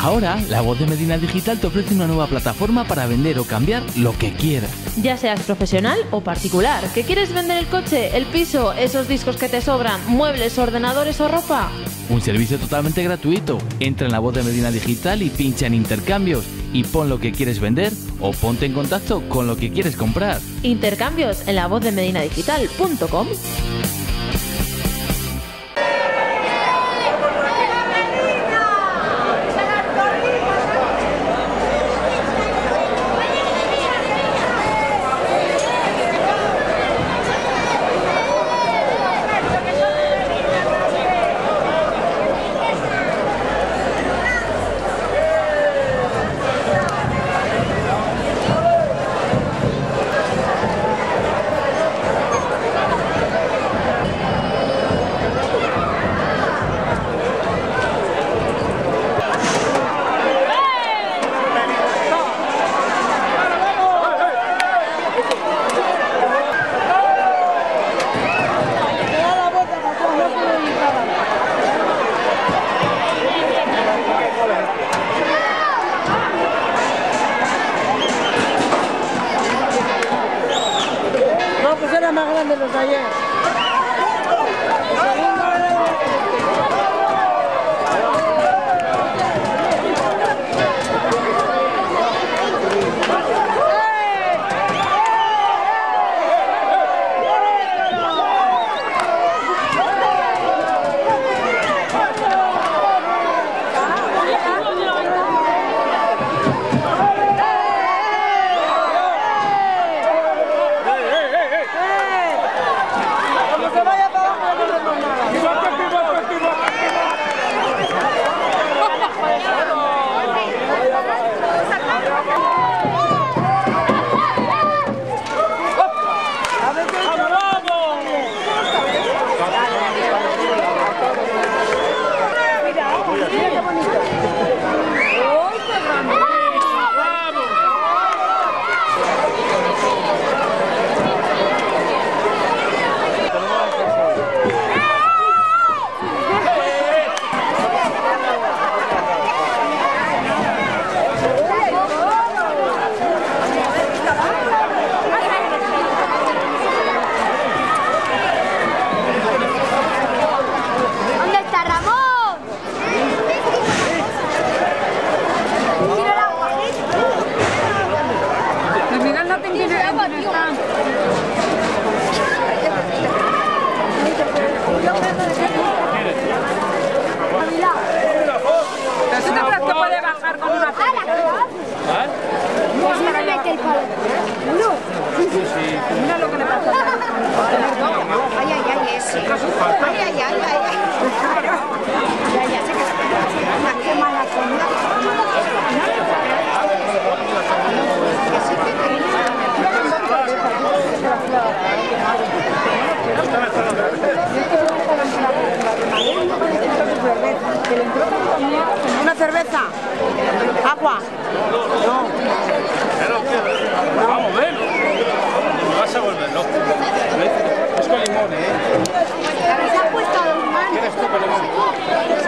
Ahora, la voz de Medina Digital te ofrece una nueva plataforma para vender o cambiar lo que quieras. Ya seas profesional o particular, ¿que quieres vender el coche, el piso, esos discos que te sobran, muebles, ordenadores o ropa? Un servicio totalmente gratuito. Entra en la voz de Medina Digital y pincha en intercambios y pon lo que quieres vender o ponte en contacto con lo que quieres comprar. Intercambios en la voz de medinadigital.com. más grandes los de. Cerveza. Agua. Vamos, ven. Me vas a volver loco. Es con limón, ¿eh? Se ha puesto a dos manos. ¿Quieres tú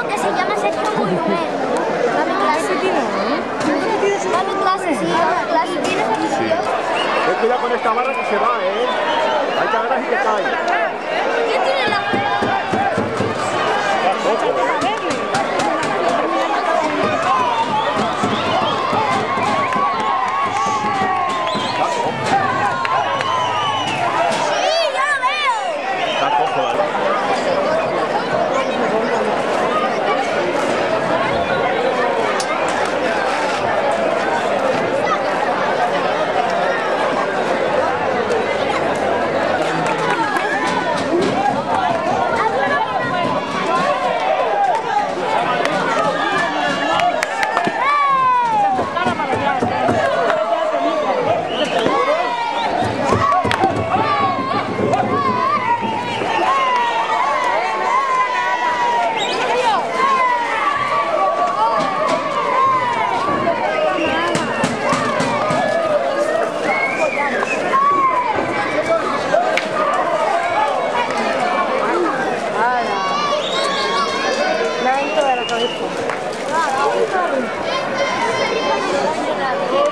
Uno que se llama Sergio a mi clase. Mi clase, sí, mi clase. Ten cuidado con esta barra que se va, ¿eh? Hay que agarrar y te cae. Thank you.